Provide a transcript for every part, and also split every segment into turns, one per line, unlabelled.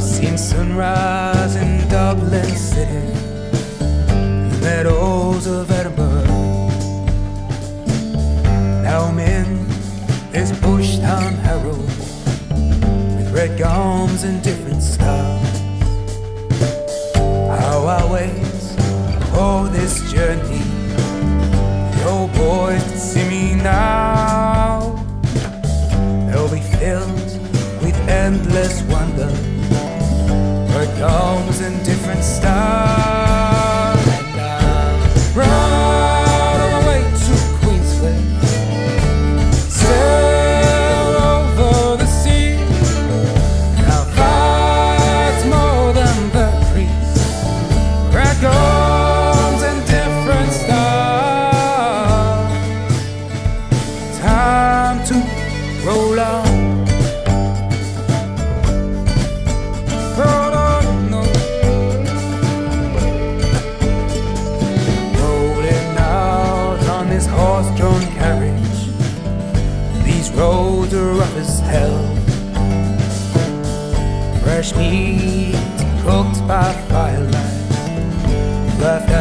Seen sunrise in Dublin City, the meadows of Edinburgh. Now I'm in this bush town Harrow with red gums and different styles. How I wait for this journey. The boys can see me now. They'll be filled with endless wonder. Red gums and different styles. As hell. Fresh meat cooked by firelight. Laughter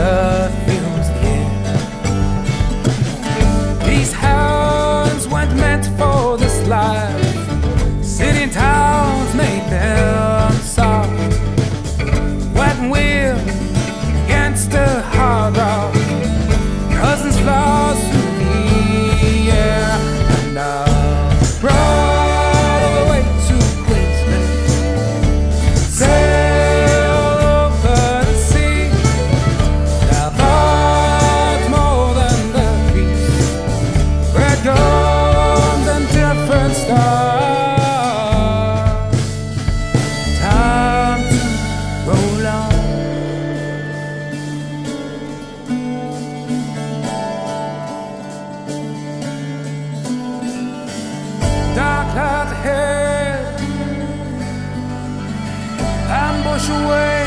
ahead, ambush away.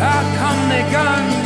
Out come the guns.